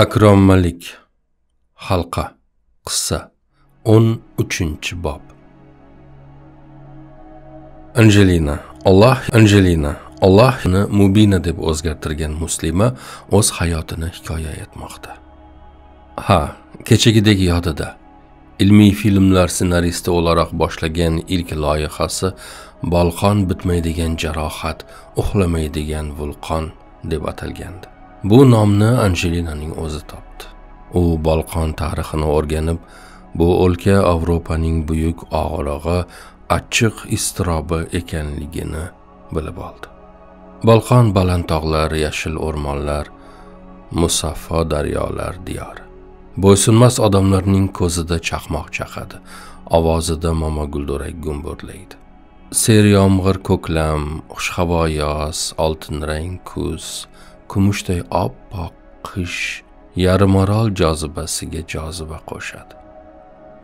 akrom malik halqa qissa 13 bob. Anjelina alloh anjelina allohni mubina deb o'zgartirgan muslima o'z hayotini hikoya etmoqda. Ha kechagidek yodida. Ilmiy filmlar ssenaristi o'laroq boshlagan ilk loyihasi bolqon bitmaydigan jarohat uxlamaydigan vulqon deb atalgandi. Bu nomni anjelinaning o'zi topdi. U bolqon tarixini o'rganib bu o'lka Yevropaning buyuk og'rig'i achchiq iztirobi ekanligini bilib oldi. Bolqon baland tog'lar yashil o'rmonlar musaffo daryolar diyori. Bo'ysunmas odamlarning ko'zida chaqmoq chaqadi ovozida momoguldurak gumburlaydi. Ser yomg'ir ko'klam xushhavo yoz oltinrang kuz kumushday oppoq qish yarimorol jozibasiga joziba qo'shadi.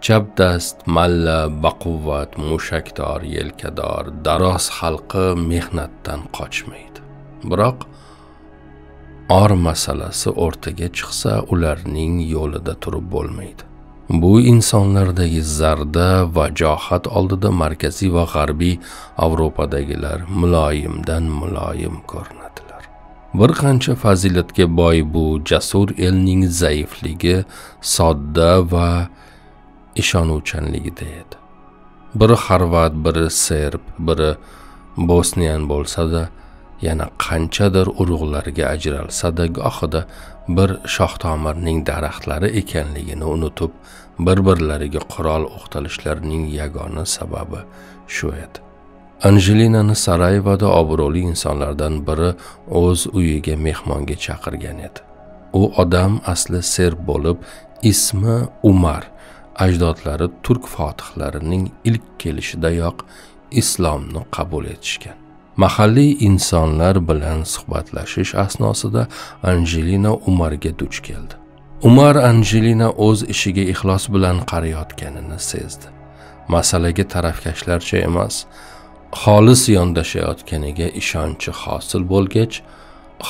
Chap dast malla baquvvat mushakdor yelkador daroz xalqi mehnatdan qochmaydi. Biroq or masalasi o'rtaga chiqsa ularning yo'lida turib bo'lmaydi. Bu insonlardagi zarda va johat oldida markaziy va g'arbiy Yevropadagilar muloyimdan muloyim ko'rinadi. Bir qancha fazilatga boy bu jasur elning zaifligi sodda va ishonuvchanligida edi. Biri xorvat biri serb biri bosniyan bo'lsa-da yana qanchadir urug'larga ajralsa-da gohida bir shohtomirning daraxtlari ekanligini unutib bir birlariga qurol o'qtalishlarining yagona sababi shu edi. Anjelinani sarayevada obro'li insonlardan biri o'z uyiga mehmonga chaqirgan edi. U odam asli serb bo'lib ismi umar. Ajdodlari turk fotihlarining ilk kelishidayoq islomni qabul etishgan. Mahalliy insonlar bilan suhbatlashish asnosida anjelina umarga duch keldi. Umar anjelina o'z ishiga ixlos bilan qarayotganini sezdi. Masalaga tarafkashlarcha emas xolis yondashayotganiga ishonchi hosil bo'lgach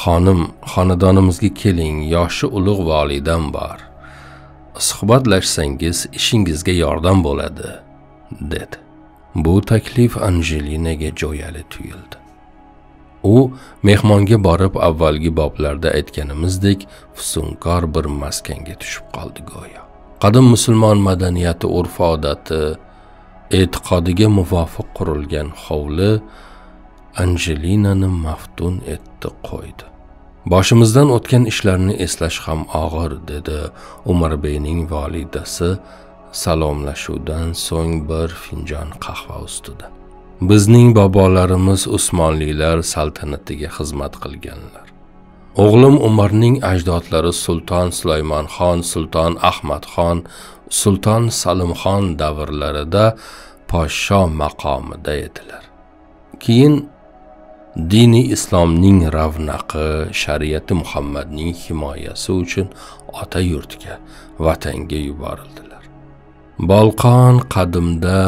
xonim xonadonimizga keling yoshi ulug' volidam bor. Suhbatlashsangiz ishingizga yordam bo'ladi dedi. Bu taklif anjelinaga jo'yali tuyuldi. U mehmonga borib avvalgi boblarda aytganimizdek fusunkor bir maskanga tushib qoldi go'yo. Qadim musulmon madaniyati urf odati e'tiqodiga muvofiq qurilgan hovli anjelinani maftun etdi qo'ydi. Boshimizdan o'tgan ishlarni eslash ham og'ir dedi umarbeyning volidasi salomlashuvdan so'ng bir finjon qahva ustida. Bizning bobolarimiz usmonlilar saltanatiga xizmat qilganlar. O'g'lim umarning ajdodlari sulton sulaymonxon sulton ahmadxon sulton salimxon davrlarida podsho maqomida edilar. Keyin diniy islomning ravnaqi shariati muhammadning himoyasi uchun ota yurtga vatanga yuborildilar. Bolqon qadimda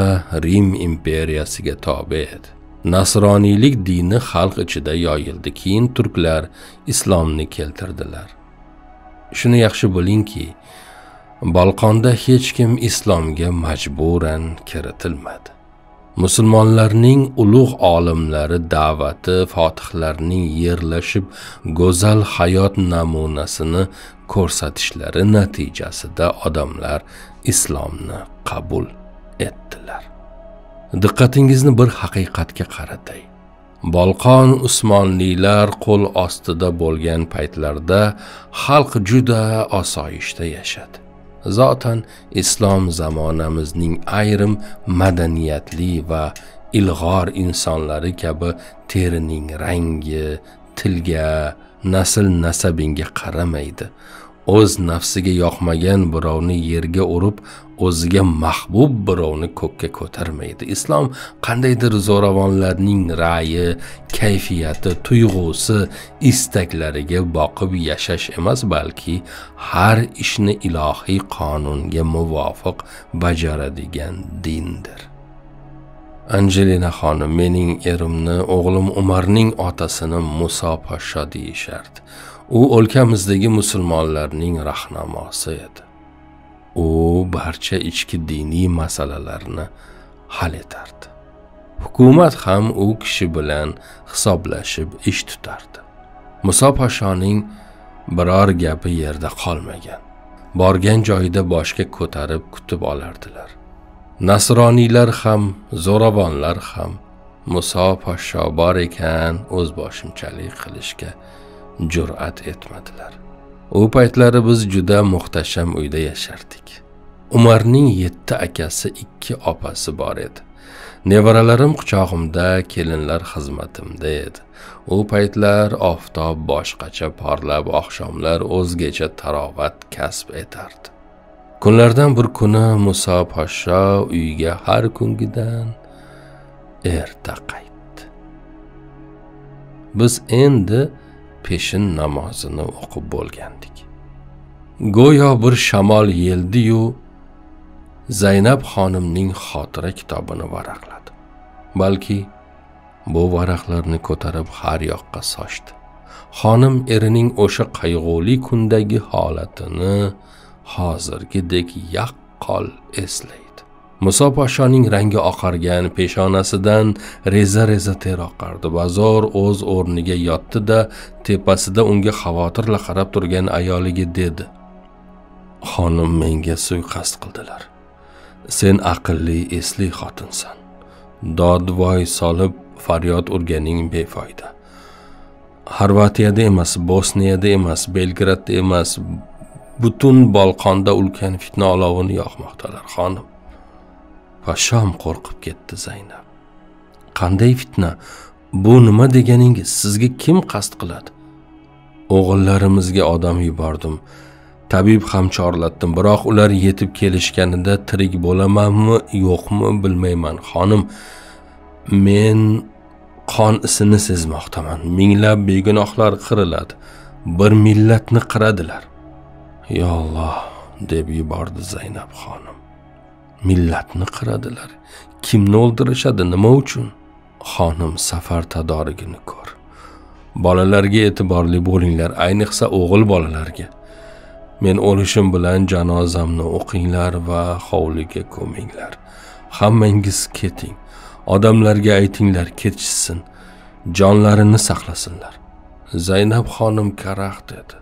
rim imperiyasiga tobe edi. Nasroniylik dini xalq ichida yoyildi keyin turklar islomni keltirdilar. Shuni yaxshi bilingki balqonda hech kim islomga majburan kiritilmadi. Musulmonlarning ulug' olimlari da'vati fotihlarning yerlashib go'zal hayot namunasini ko'rsatishlari natijasida odamlar islomni qabul etdilar. Diqqatingizni bir haqiqatga qaratay bolqon usmonliylar qo'l ostida bo'lgan paytlarda xalq juda osoyishta yashadi. Zotan islom zamonamizning ayrim madaniyatli va ilg'or insonlari kabi terining rangi tilga nasl nasabingga qaramaydi. O'z nafsiga yoqmagan birovni yerga urib o'ziga mahbub birovni ko'kka ko'tarmaydi. Islom qandaydir zo'ravonlarning ra'yi kayfiyati tuyg'usi istaklariga boqib yashash emas balki har ishni ilohiy qonunga muvofiq bajaradigan dindir. Anjelina xonim mening erimni o'g'lim umarning otasini muso poshsho deyishardi. U o'lkamizdagi musulmonlarning rahnamosi edi. U barcha ichki diniy masalalarni hal etardi. Hukumat ham u kishi bilan hisoblashib ish tutardi. Muso poshoning biror gapi yerda qolmagan. Borgan joyida boshga ko'tarib kutib olardilar. Nasroniylar ham zo'ravonlar ham muso poshsho bor ekan o'zboshimchalik qilishga jur'at etmadilar. U paytlari biz juda muhtasham uyda yashardik. Umarning yetti akasi ikki opasi bor edi. Nevaralarim quchog'imda kelinlar xizmatimda edi. U paytlar oftob boshqacha porlab oqshomlar o'zgacha tarovat kasb etardi. Kunlardan bir kuni muso poshsho uyga har kungidan erta qaytdi. Biz endi peshin namozini o'qib bo'lgandik. Go'yo bir shamol yeldi-yu zaynab xonimning xotira kitobini varaqladi. Balki bu varaqlarni ko'tarib har yoqqa sochdi. Xonim erining o'sha qayg'uli kundagi holatini hozirgidek yaqqol eslaydi muso podshoning rangi oqargan peshonasidan reza reza ter oqardi va zo'r o'z o'rniga yotdi da tepasida unga xavotirla qarab turgan ayoliga dedi. Xonim menga suiqasd qildilar. Sen aqlli esli xotinsan. Dodvoy solib faryod urganing befoyda. Xorvatiyada emas bosniyada emas belgradda emas butun bolqonda ulkan fitna olovini yoqmoqdalar xonim. Poshshom qo'rqib ketdi zaynab. Qanday fitna? Bu nima deganingiz sizga kim qasd qiladi? O'g'illarimizga odam yubordim. Tabib ham chorlatdim biroq ular yetib kelishganida tirik bo'lamanmi yo'qmi bilmayman xonim. Men qon isini sezmoqdaman. Minglab begunohlar qiriladi. Bir millatni qiradilar. Yo olloh deb yubordi zaynab xonim. Millatni qiradilar. Kimni o'ldirishadi nima uchun? Xonim safar tadorigini ko'r. Bolalarga e'tiborli bo'linglar ayniqsa o'g'il bolalarga. Men o'lishim bilan janozamni o'qinglar va hovliga ko'minglar. Hammangiz keting. Odamlarga aytinglar ketishsin. Jonlarini saqlasinlar. Zaynab xonim karaxt edi.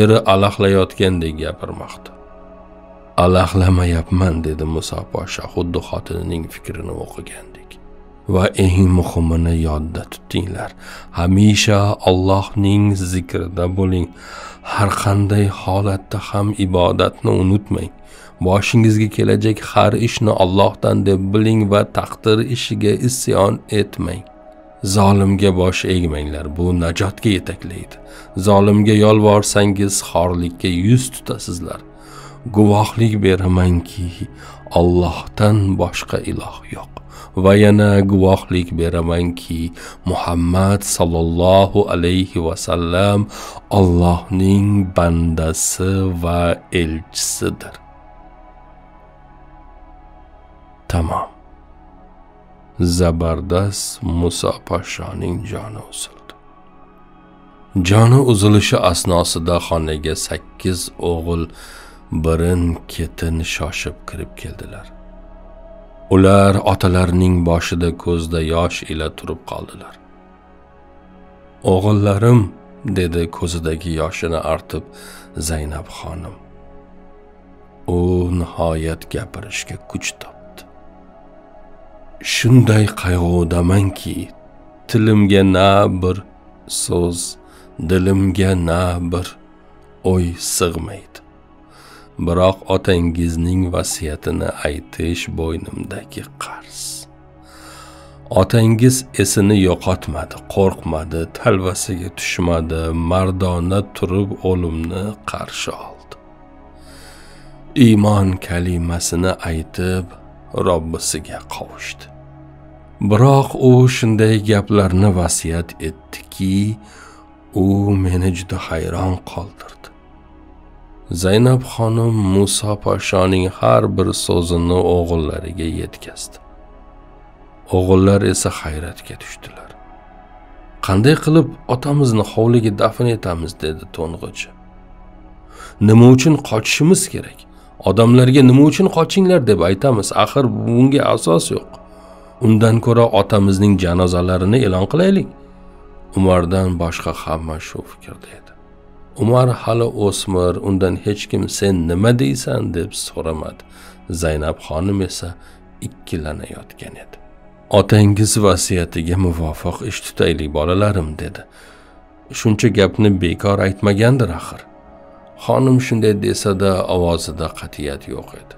Eri alahlayotgandek gapirmoqda. Alahlamayapman dedi muso posha xuddi xotinining fikrini o'qigandek va eng muhimini yodda tutinglar. Hamisha allohning zikrida bo'ling. Har qanday holatda ham ibodatni unutmang. Boshingizga kelajak har ishni Allohdan deb biling va taqdir ishiga isyon etmang. Zolimga bosh egmanglar bu najotga yetaklaydi. Zolimga yolvorsangiz xorlikka yuz tutasizlar. Guvohlik beramanki Allohdan boshqa iloh yo'q. Va yana guvohlik beramanki muhammad sollallohu alayhi vasallam Allohning bandasi va elchisidir. Tamom zabardast muso podshoning joni uzildi. Joni uzilishi asnosida xonaga sakkiz o'g'il birin ketin shoshib kirib keldilar. Ular otalarining boshida ko'zda yosh ila turib qoldilar. O'g'illarim dedi ko'zidagi yoshini artib zaynab xonim. U nihoyat gapirishga kuch topdi. Shunday qayg'udamanki tilimga na bir so'z dilimga na bir o'y sig'maydi. Biroq otangizning vasiyatini aytish bo'ynimdagi qarz. Otangiz esini yo'qotmadi qo'rqmadi talvasiga tushmadi mardona turib o'limni qarshi oldi. Iymon kalimasini aytib robbisiga qovushdi. Biroq u shunday gaplarni vasiyat etdiki u meni juda hayron qoldirdi. Zaynab xonim muso podshoning har bir so'zini o'g'illariga yetkazdi. O'g'illar esa hayratga tushdilar. Qanday qilib otamizni hovliga dafn etamiz? dedi to'ng'ich nima uchun qochishimiz kerak? Odamlarga nima uchun qochinglar deb aytamiz. Axir bunga asos yo'q. Undan ko'ra otamizning janozalarini e'lon qilaylik. Umardan boshqa hamma shu fikrda edi. Umar hali o'smir undan hech kim sen nima deysan? deb so'ramadi. Zaynab xonim esa ikkilanayotgan edi. Otangiz vasiyatiga muvofiq ish tutaylik bolalarim dedi. Shuncha gapni bekor aytmagandir axir. Xonim shunday desada ovozida qat'iyat yo'q edi.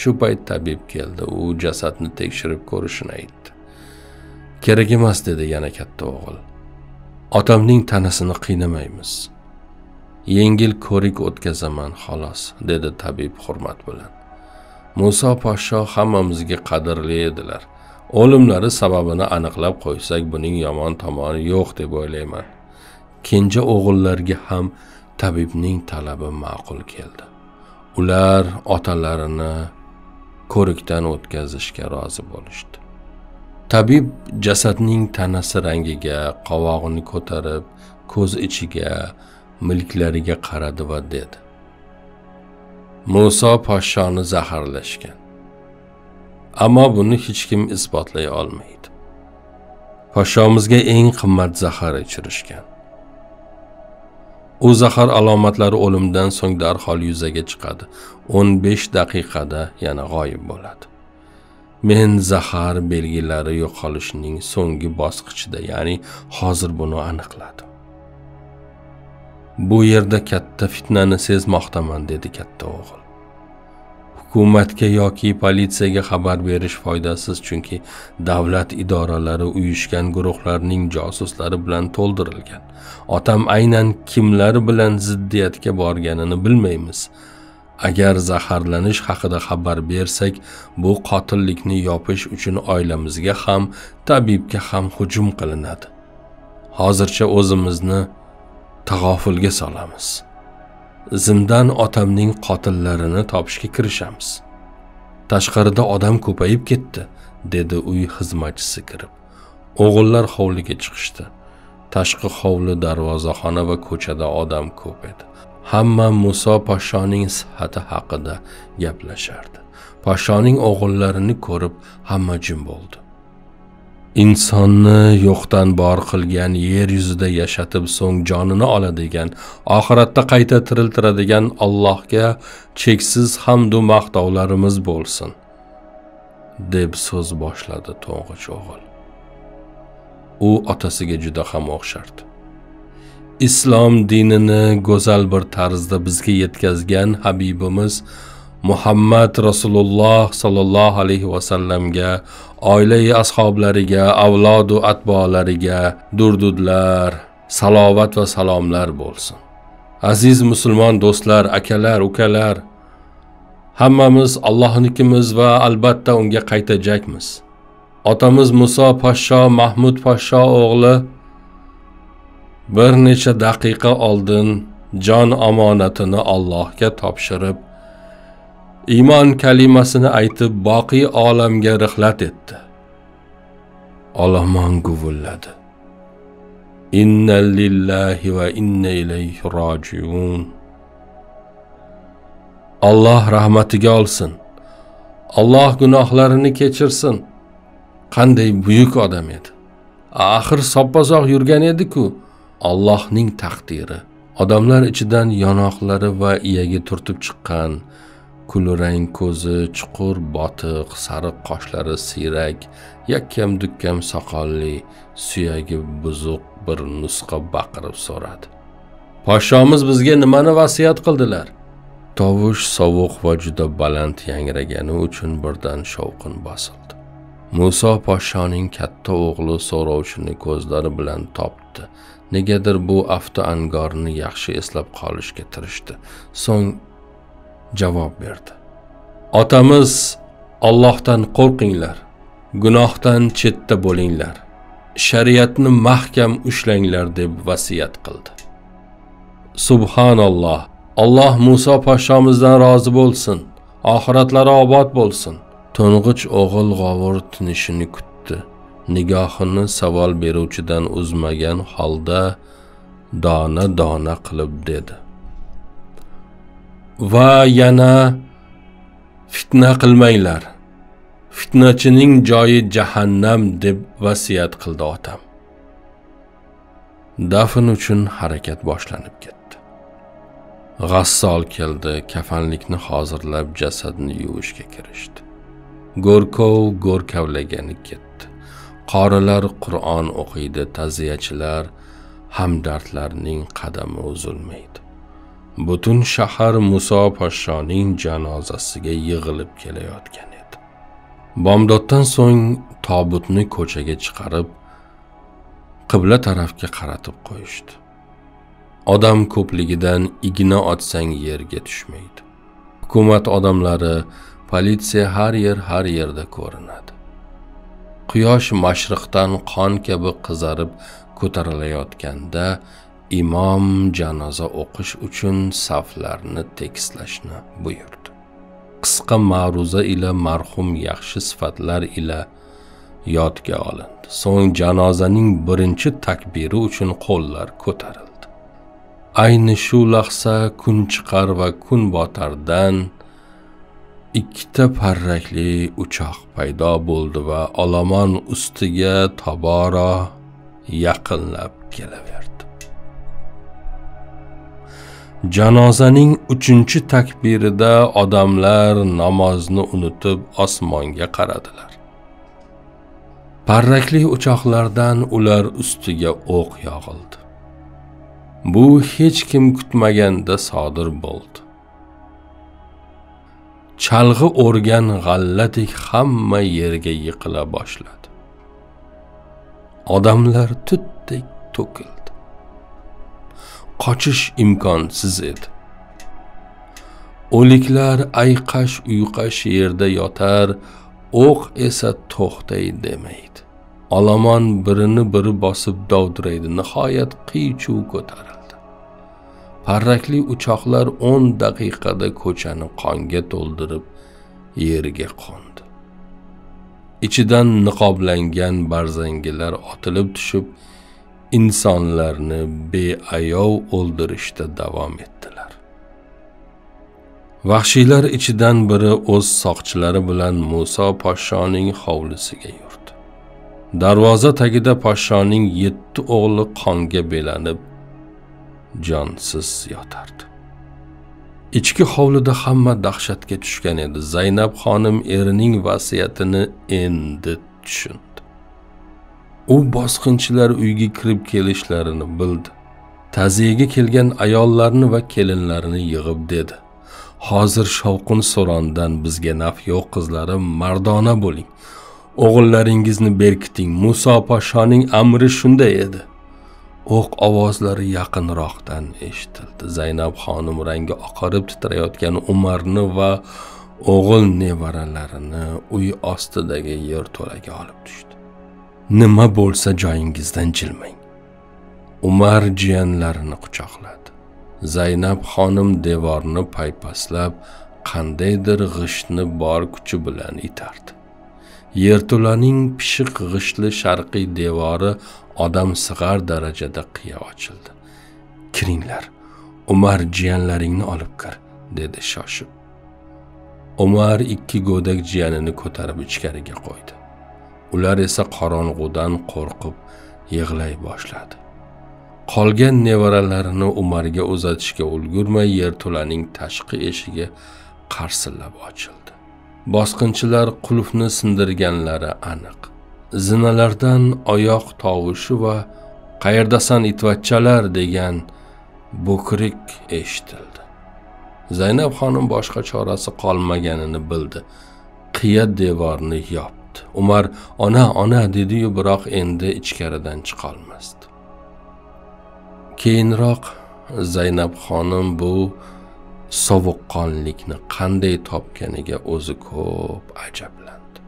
Shu payt tabib keldi u jasadni tekshirib ko'rishini aytdi. Kerak emas dedi yana katta o'g'il. Otamning tanasini qiynamaymiz. Yengil ko'rik o'tkazaman xolos dedi tabib hurmat bilan. Muso poshsho hammamizga qadrli edilar. O'limlari sababini aniqlab qo'ysak buning yomon tomoni yo'q deb o'ylayman. Kenja o'g'illarga ham tabibning talabi ma'qul keldi. Ular otalarini ko'rikdan o'tkazishga rozi bo'lishdi. Tabib jasadning tanasi rangiga qovog'ini ko'tarib ko'z ichiga milklariga qaradi va dedi. Muso podshoni zaharlashgan. Ammo buni hech kim isbotlay olmaydi. Podshomizga eng qimmat zahar ichirishgan. U zahar alomatlari o'limdan so'ng darhol yuzaga chiqadi. 15 daqiqada yana g'oyib bo'ladi. Men zahar belgilari yo'qolishining so'nggi bosqichida ya'ni hozir buni aniqladim. Bu yerda katta fitnani sezmoqdaman dedi katta o'g'il. Hukumatga yoki politsiyaga xabar berish foydasiz chunki davlat idoralari uyushgan guruhlarning josuslari bilan to'ldirilgan. Otam aynan kimlar bilan ziddiyatga borganini bilmaymiz. Agar zaharlanish haqida xabar bersak bu qotillikni yopish uchun oilamizga ham tabibga ham hujum qilinadi. Hozircha o'zimizni tag'ofulga solamiz. Zimdan otamning qotillarini topishga kirishamiz. Tashqarida odam ko'payib ketdi dedi uy xizmatchisi kirib. O'g'illar hovliga chiqishdi. Tashqi hovli darvozaxona va ko'chada odam ko'p edi. Hamma muso podshoning sihhati haqida gaplashardi. Podshoning o'g'illarini ko'rib hamma jim bo'ldi. Insonni yo'qdan bor qilgan yer yuzida yashatib so'ng jonini oladigan oxiratda qayta tiriltiradigan allohga cheksiz hamdu maqtovlarimiz bo'lsin deb so'z boshladi to'ng'ich o'g'il. U otasiga juda ham o'xshardi. Islom dinini go'zal bir tarzda bizga yetkazgan habibimiz muhammad rasululloh sollallohu alayhi vasallamga oilai ashoblariga avlodu atbolariga durdudlar salovat va salomlar bo'lsin. Aziz musulmon do'stlar akalar ukalar hammamiz allohnikimiz va albatta unga qaytajakmiz. Otamiz muso poshsho mahmud poshsho o'g'li bir necha daqiqa oldin jon omonatini allohga topshirib iymon kalimasini aytib boqiy olamga rihlat etdi. Olomon guvulladi inna lillahi va inna ilayhi rojiun. Alloh rahmatiga olsin. Alloh gunohlarini kechirsin. Qanday buyuk odam edi. Axir soppazoq yurgan edi-ku. Allohning taqdiri odamlar ichidan yonoqlari va iyagi turtib chiqqan kulrang ko'zi chuqur botiq sariq qoshlari siyrak yakkam dukkam soqolli suyagi buzuq bir nusqa baqirib so'radi. Podshomiz bizga nimani vasiyat qildilar? Tovush sovuq va juda baland yangragani uchun birdan shovqin bosildi. Muso podshoning katta o'g'li so'rovchini ko'zlari bilan topdi. Negadir bu avtoangorni yaxshi eslab qolishga tirishdi. So'ng javob berdi. Otamiz Allohdan qo'rqinglar gunohdan chetda bo'linglar shariatni mahkam ushlanglar deb vasiyat qildi. Subhanalloh alloh muso podshomizdan rozi bo'lsin oxiratlari obod bo'lsin. To'ng'ich o'g'il g'ovur tinishini kutdi nigohini savol beruvchidan uzmagan holda dona dona qilib dedi. Va yana fitna qilmanglar. Fitnachining joyi jahannam deb vasiyat qildi otam. Dafn uchun harakat boshlanib ketdi. G'assol keldi kafanlikni hozirlab jasadni yuvishga kirishdi. Go'rkov go'rkavlagani ketdi. Qorilar qur'on o'qiydi ta'ziyachilar hamdardlarning qadami uzilmaydi. Butun shahar muso poshshoning janozasiga yig'ilib kelayotgan edi. Bomdoddan so'ng tobutni ko'chaga chiqarib qibla tarafga qaratib qo'yishdi. Odam ko'pligidan igna otsang yerga tushmaydi. Hukumat odamlari politsiya har yer har yerda ko'rinadi. Quyosh mashriqdan qon kabi qizarib ko'tarilayotganda imom janoza o'qish uchun saflarni tekislashni buyurdi. Qisqa ma'ruza ila marhum yaxshi sifatlar ila yodga olindi. So'ng janozaning birinchi takbiri uchun qo'llar ko'tarildi. Ayni shu lahza kun chiqar va kun botardan ikkita parrakli uchoq paydo bo'ldi va olomon ustiga tobora yaqinlab kelaverdi. Janozaning uchinchi takbirida odamlar namozni unutib osmonga qaradilar. Parrakli uchoqlardan ular ustiga o'q yog'ildi. Bu hech kim kutmaganda sodir bo'ldi. Chalg'i o'rgan g'alladek hamma yerga yiqila boshladi. Odamlar tutdek to'kildi. Qochish imkonsiz edi. O'liklar ayqash uyqash yerda yotar o'q esa to'xtay demaydi. Olomon birini biri bosib dovdiraydi nihoyat qiy chuv ko'tarildi. Parrakli uchoqlar o'n daqiqada ko'chani qonga to'ldirib yerga qo'ndi. Ichidan niqoblangan barzangilar otilib tushib insonlarni beayov o'ldirishda davom etdilar. Vahshiylar ichidan biri o'z soqchilari bilan muso podshoning hovlisiga yurdi. Darvoza tagida podshoning yetti o'g'li qonga belanib jonsiz yotardi. Ichki hovlida hamma dahshatga tushgan edi. Zaynab xonim erining vasiyatini endi tushundi u bosqinchilar uyga kirib kelishlarini bildi. Ta'ziyaga kelgan ayollarni va kelinlarini yig'ib dedi. Hozir shovqin surondan bizga naf yo'q qizlarim mardona bo'ling. O'g'illaringizni berkiting. Muso podshoning amri shunday edi. O'q ovozlari yaqinroqdan eshitildi. Zaynab xonim rangi oqarib titrayotgan umarni va o'g'il nevaralarini uy ostidagi yerto'laga olib tushdi. Nima bo'lsa joyingizdan jilmang. Umar jiyanlarini quchoqladi. Zaynab xonim devorni paypaslab qandaydir g'ishtni bor kuchi bilan itardi. Yerto'laning pishiq g'ishtli sharqiy devori odam sig'ar darajada qiya ochildi. Kiringlar umar jiyanlaringni olib kir dedi shoshib. Umar ikki go'dak jiyanini ko'tarib ichkariga qo'ydi. Ular esa qorong'udan qo'rqib yig'lay boshladi. Qolgan nevaralarini umarga uzatishga ulgurmay yerto'laning tashqi eshigi qarsillab ochildi. Bosqinchilar qulfni sindirganlari aniq. Zinalardan oyoq tovushi va qayerdasan itvachchalar degan bo'kirik eshitildi. Zaynab xonim boshqa chorasi qolmaganini bildi. Qiya devorni yopdi. Umar ona ona dediyu biroq endi ichkaridan chiqolmasdi. Keyinroq zaynab xonim bu sovuqqonlikni qanday topganiga o'zi ko'p ajablandi.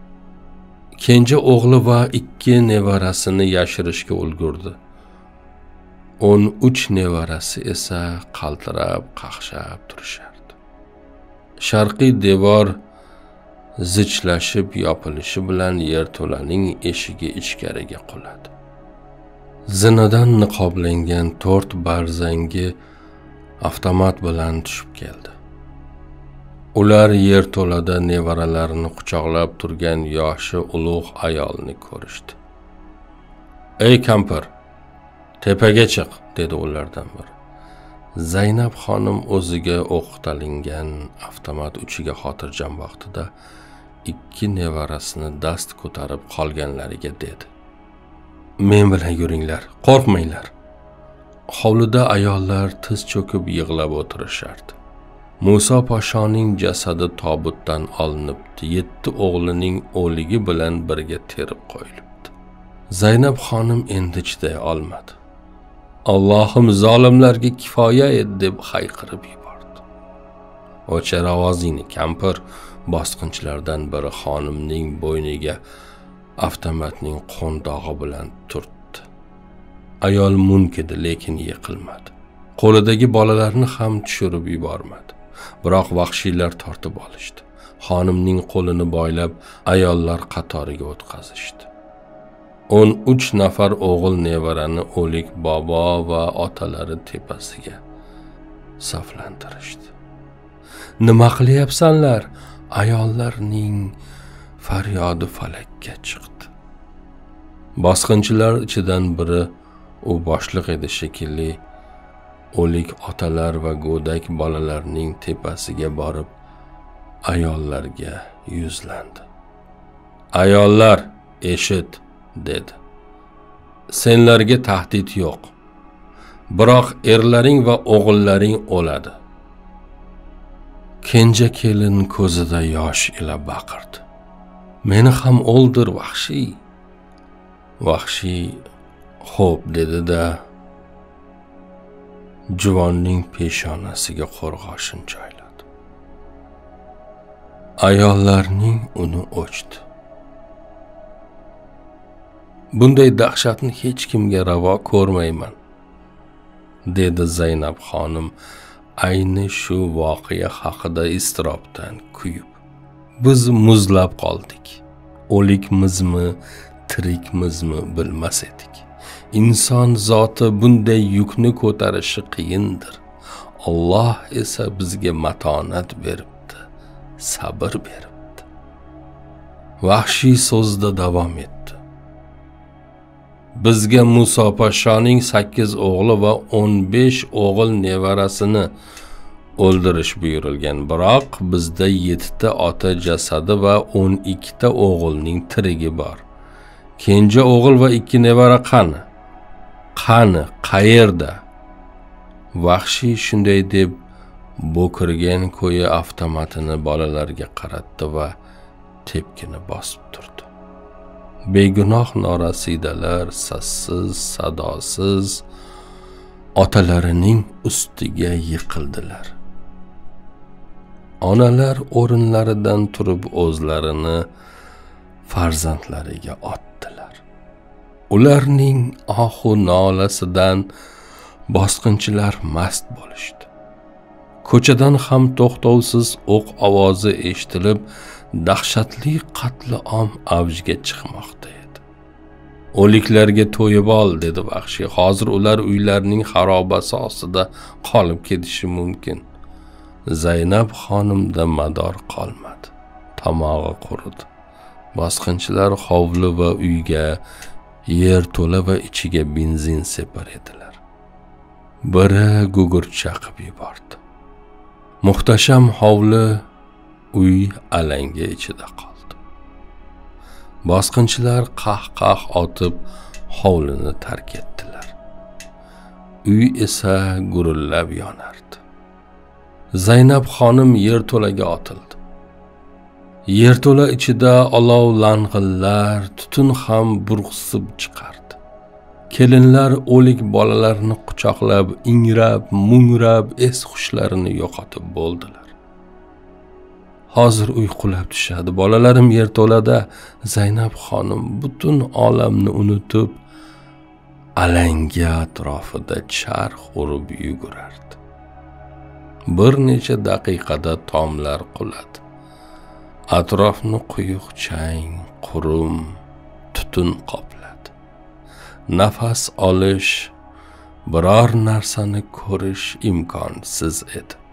Kenja o'g'li va ikki nevarasini yashirishga ulgurdi. O'n uch nevarasi esa qaltirab qaqshab turishardi. Sharqiy devor zichlashib yopilishi bilan yerto'laning eshigi ichkariga quladi. Zinadan niqoblangan to'rt barzangi avtomat bilan tushib keldi. Ular yerto'lada nevaralarini quchoqlab turgan yoshi ulug' ayolni ko'rishdi. Ey kampir tepaga chiq dedi ulardan biri. Zaynab xonim o'ziga o'qtalingan avtomat uchiga xotirjam vaqtida ikki nevarasini dast ko'tarib qolganlariga dedi. Men bilan yuringlar qo'rqmanglar. Hovlida ayollar tiz cho'kib yig'lab o'tirishardi. Muso poshoning jasadi tobutdan olinibdi yetti o'g'lining o'ligi bilan birga terib qo'yilibdi. Zaynab xonim endi chiday olmadi. Allohim zolimlarga kifoya et deb hayqirib yubordi. O'chir ovozingni kampir bosqinchilardan biri xonimning bo'yniga avtomatning qo'ndog'i bilan turtdi. Ayol munkidi lekin yiqilmadi. Qo'lidagi bolalarni ham tushirib yubormadi. Biroq vahshiylar tortib olishdi. Xonimning qo'lini boylab ayollar qatoriga o'tkazishdi o'n uch nafar o'g'il nevarani o'lik bobo va otalari tepasiga saflantirishdi. Nima qilyapsanlar? Ayollarning faryodi falakka chiqdi. Bosqinchilar ichidan biri u boshliq edi shekilli o'lik otalar va go'dak bolalarning tepasiga borib ayollarga yuzlandi. Ayollar eshit dedi. Senlarga tahdid yo'q. Biroq erlaring va o'g'illaring o'ladi. Kenja kelin ko'zida yosh ila baqirdi. Meni ham o'ldir vahshiy. Vahshiy xo'p dedi-da juvonning peshonasiga qo'rg'oshin joyladi. Ayollarning uni o'chdi. Bunday dahshatni hech kimga ravo ko'rmayman dedi zaynab xonim. Ayni shu voqea haqida iztirobdan kuyib biz muzlab qoldik. O'likmizmi tirikmizmi bilmas edik. Inson zoti bunday yukni ko'tarishi qiyindir. Alloh esa bizga matonat beribdi sabr beribdi. Vahshiy so'zda davom etdi. Bizga muso podshoning sakkiz o'g'li va o'n besh o'g'il nevarasini o'ldirish buyurilgan. Biroq bizda yettita ota jasadi va o'n ikkita o'g'ilning tirigi bor. Kenja o'g'il va ikki nevara qani? Qani qayerda? Vahshiy shunday deb bo'kirgan ko'yi avtomatini bolalarga qaratdi va tepkini bosib turdi. Begunoh norasidalar sassiz sadosiz otalarining ustiga yiqildilar. Onalar o'rinlaridan turib o'zlarini farzandlariga otdilar. Ularning ohu nolasidan bosqinchilar mast bo'lishdi. Ko'chadan ham to'xtovsiz o'q ovozi eshitilib dahshatli qatli om avjiga chiqmoqda edi. O'liklarga to'yib ol dedi vahshiy. Hozir ular uylarining xarobasi ostida qolib ketishi mumkin. Zaynab xonimda mador qolmadi. Tomog'i quridi. Bosqinchilar hovli va uyga yer to'la va ichiga benzin separ edilar. Biri gugurt chaqib yubordi. Muhtasham hovli uy alanga ichida qoldi. Bosqinchilar qah qah otib hovlini tark etdilar. Uy esa gurillab yonardi. Zaynab xonim yerto'laga otildi. Yerto'la ichida olov lang'illar tutun ham burqsib chiqardi. Kelinlar o'lik bolalarni quchoqlab ingrab mungrab es hushlarini yo'qotib bo'ldilar. Hozir uyqulab tushadi. Bolalarim yerto'lada zaynab xonim butun olamni unutib alanga atrofida charx urib yugurardi. Bir necha daqiqada tomlar quladi. Atrofni quyuq chang qurum tutun qopladi. Nafas olish biror narsani ko'rish imkonsiz edi.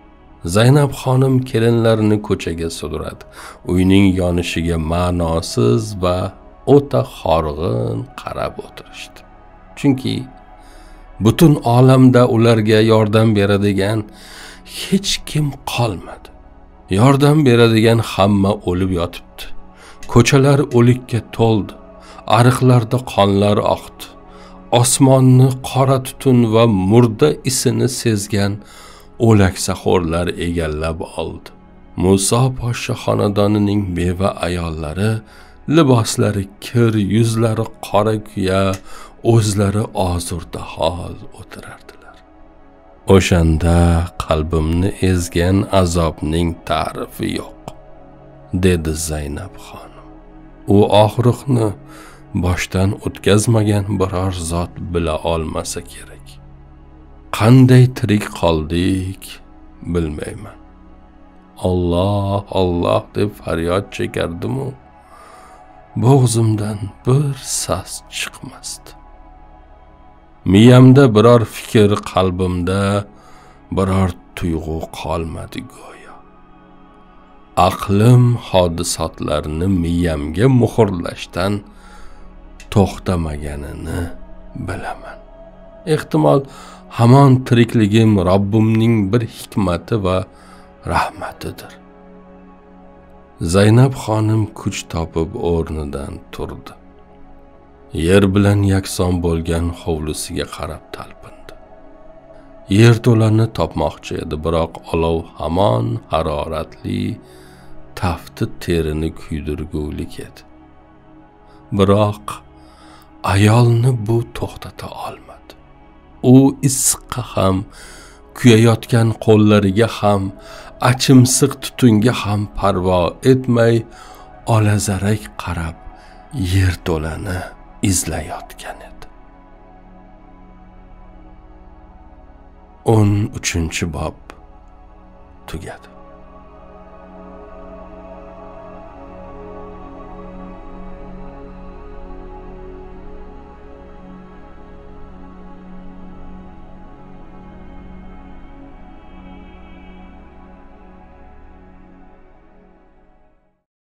Zaynab xonim kelinlarini ko'chaga sudradi. Uyning yonishiga ma'nosiz va o'ta horg'in qarab o'tirishdi. Chunki butun olamda ularga yordam beradigan hech kim qolmadi. Yordam beradigan hamma o'lib yotibdi. Ko'chalar o'likka to'ldi. Ariqlarda qonlar oqdi. Osmonni qora tutun va murda isini sezgan o'laksaxo'rlar egallab oldi. Muso poshsha xonadonining beva ayollari liboslari kir yuzlari qora kuya o'zlari ozurda hol o'tirardilar. O'shanda qalbimni ezgan azobning ta'rifi yo'q dedi zaynab xonim. U og'riqni boshdan o'tkazmagan biror zot bila olmasa kerak. Qanday tirik qoldik bilmayman. Olloh olloh deb faryod chekardimu? Bo'g'zimdan bir sas chiqmasdi. Miyamda biror fikr qalbimda biror tuyg'u qolmadi go'yo. Aqlim hodisotlarni miyamga muhrlashdan to'xtamaganini bilaman. Ehtimol hamon tirikligim robbimning bir hikmati va rahmatidir. Zaynab xonim kuch topib o'rnidan turdi. Yer bilan yakson bo'lgan hovlisiga qarab talpindi. Yerto'lani topmoqchi edi biroq olov hamon haroratli tafti terini kuydirgulik edi. Biroq ayolni bu to'xtata olmadi. U issiqqa ham kuyayotgan qo'llariga ham achimsiq tutunga ham parvo etmay olazarak qarab yerto'lani izlayotgan edi. O'n uchinchi bob tugadi.